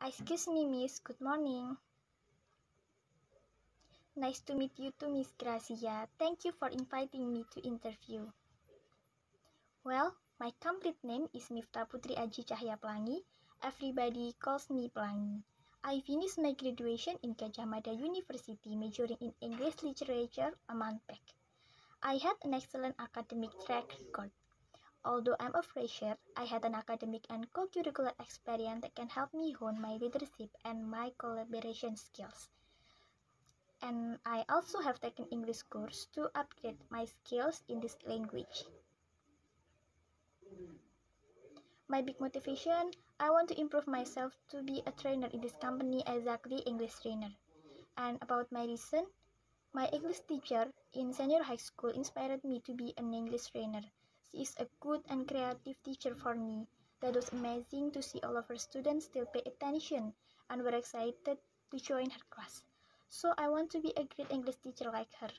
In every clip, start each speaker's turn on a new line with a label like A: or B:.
A: Excuse me, Miss. Good morning. Nice to meet you too, Miss Gracia. Thank you for inviting me to interview. Well, my complete name is Mifta Putri Aji Cahya Pelangi. Everybody calls me Pelangi. I finished my graduation in Gadjah Mada University majoring in English Literature a month back. I had an excellent academic track record. Although I'm a fresher, I had an academic and co-curricular experience that can help me hone my leadership and my collaboration skills. And I also have taken English course to upgrade my skills in this language. My big motivation, I want to improve myself to be a trainer in this company exactly English trainer. And about my reason, my English teacher in senior high school inspired me to be an English trainer. She is a good and creative teacher for me. That was amazing to see all of her students still pay attention and were excited to join her class. So I want to be a great English teacher like her.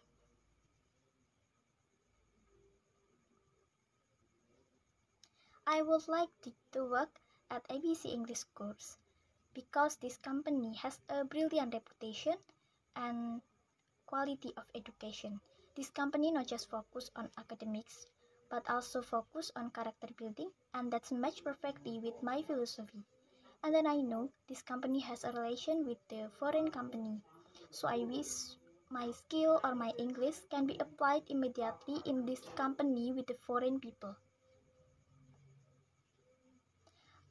A: I would like to work at ABC English course because this company has a brilliant reputation and quality of education. This company not just focus on academics, but also focus on character building and that's match perfectly with my philosophy. And then I know this company has a relation with the foreign company. So I wish my skill or my English can be applied immediately in this company with the foreign people.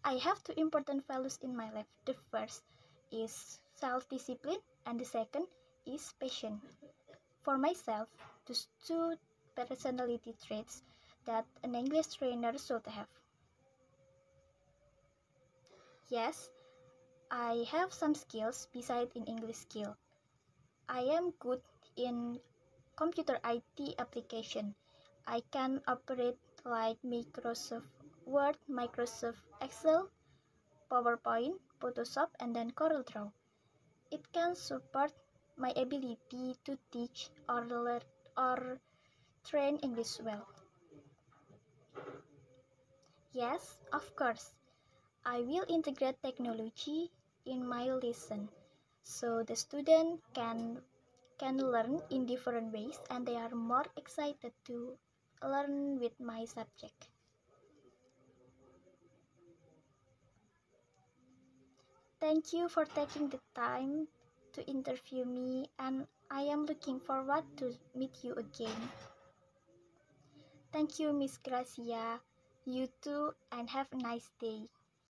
A: I have two important values in my life. The first is self-discipline and the second is passion. For myself, those two personality traits that an English trainer should have. Yes, I have some skills beside in English skill. I am good in computer IT application. I can operate like Microsoft Word, Microsoft Excel, PowerPoint, Photoshop, and then CorelDRAW. It can support my ability to teach or learn or train English well. Yes, of course. I will integrate technology in my lesson so the student can can learn in different ways and they are more excited to learn with my subject. Thank you for taking the time to interview me and I am looking forward to meet you again. Thank you, Miss Gracia. You too and have a nice day.